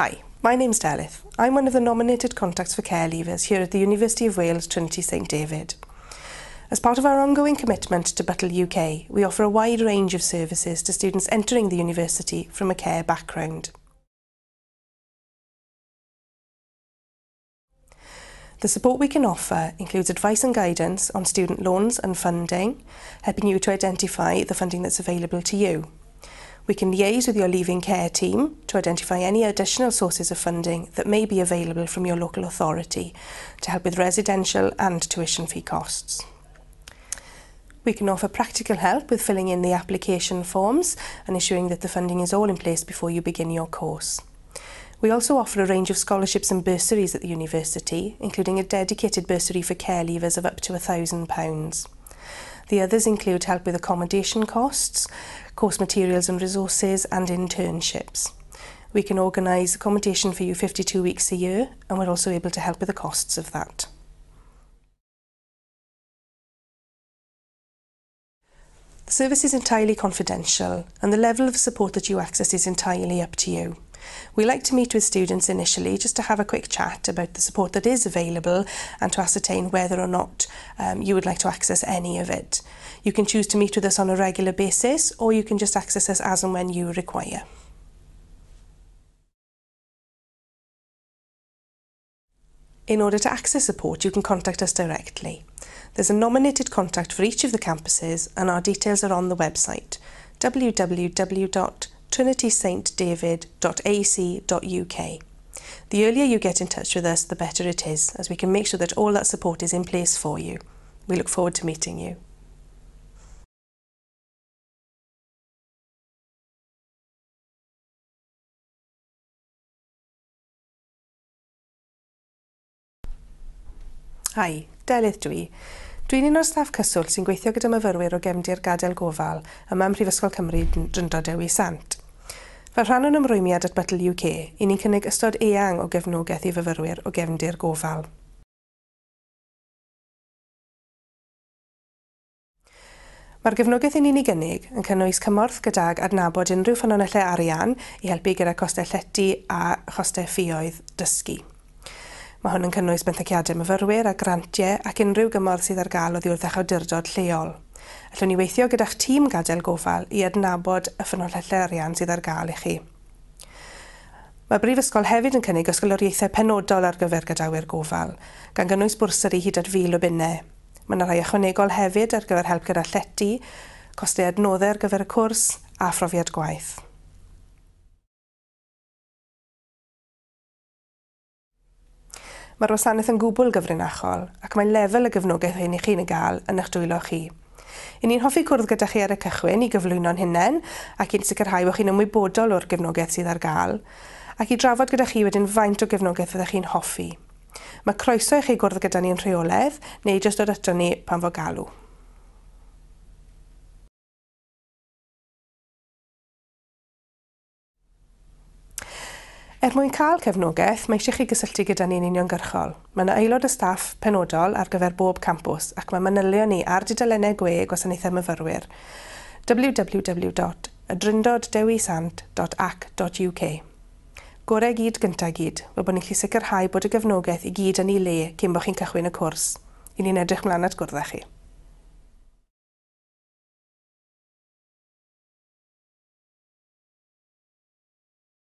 Hi, my name's Delith. I'm one of the nominated contacts for care leavers here at the University of Wales Trinity St David. As part of our ongoing commitment to Buttle UK, we offer a wide range of services to students entering the university from a care background. The support we can offer includes advice and guidance on student loans and funding, helping you to identify the funding that's available to you. We can liaise with your leaving care team to identify any additional sources of funding that may be available from your local authority to help with residential and tuition fee costs. We can offer practical help with filling in the application forms and ensuring that the funding is all in place before you begin your course. We also offer a range of scholarships and bursaries at the university, including a dedicated bursary for care leavers of up to £1,000. The others include help with accommodation costs, course materials and resources and internships. We can organise accommodation for you 52 weeks a year and we're also able to help with the costs of that. The service is entirely confidential and the level of support that you access is entirely up to you. We like to meet with students initially just to have a quick chat about the support that is available and to ascertain whether or not um, you would like to access any of it. You can choose to meet with us on a regular basis or you can just access us as and when you require. In order to access support, you can contact us directly. There's a nominated contact for each of the campuses and our details are on the website trinitysaintdavid.ac.uk. The earlier you get in touch with us, the better it is, as we can make sure that all that support is in place for you. We look forward to meeting you. Hai, Delydd dwi. Dwi'n un o'r staff cyswll sy'n gweithio gyda myfyrwyr o gefndir gadael gofal yma ym Mhrifysgol Cymru Dryndod Dewi Sant. Fel rhan o'n ymrwymiad at Battle UK, i ni'n cynnig ystod eang o gefnogaeth i fyfyrwyr o gefndir gofal. Mae'r gefnogaeth i ni'n ei gynnig yn cynnwys cymorth gydag adnabod unrhyw ffynonellau arian i helpu gyda costau llety a chostau ffioedd dysgu. Mae hwn yn cynnwys benthyciadau myfyrwyr a grantiau ac unrhyw gymorth sydd ar gael o ddiwrthach awdurdod lleol. Allwn ni weithio gyda'ch tîm gadael gofal i adnabod y ffynolell arian sydd ar gael i chi. Mae Brifysgol hefyd yn cynnig ysgoloriaethau penodol ar gyfer gadawyr gofal, gan gynnwys bwrsari hyd at fil o bunnau. Mae yna rhai ychwanegol hefyd ar gyfer help gyda llety, costau adnoddau ar gyfer y cwrs a phrofiad gwaith. Mae'r wasanaeth yn gwbl gyfrinachol ac mae lefel y gefnogaeth hyn i chi'n ei gael yn eich dwylo chi. 'Yn ni'n hoffi cwrdd gyda chi ar y cychwyn i gyflwyno'n hunain ac i'n sicrhau bod chi'n ymwybodol o'r gefnogaeth sydd ar gael ac i drafod gyda chi wedyn faint o gefnogaeth fyddech chi'n hoffi. Mae croeso i chi gwrdd gyda ni'n rheoledd neu jyst dod ato ni pan fo galw. Er mwyn cael cefnogaeth, mae eisiau chi gysylltu gyda ni'n uniongyrchol. Mae yna aelod y staff penodol ar gyfer bob campws ac mae manylion ni ar dudalennau gwe gwasanaethau myfyrwyr www.adrindoddewisant.ac.uk Gorau gyd gyntaf gyd, fel bod ni'n gallu sicrhau bod y gefnogaeth i gyd yn ei le cyn bod chi'n cychwyn y cwrs. I ni'n edrych mlaen at gwrdd â chi.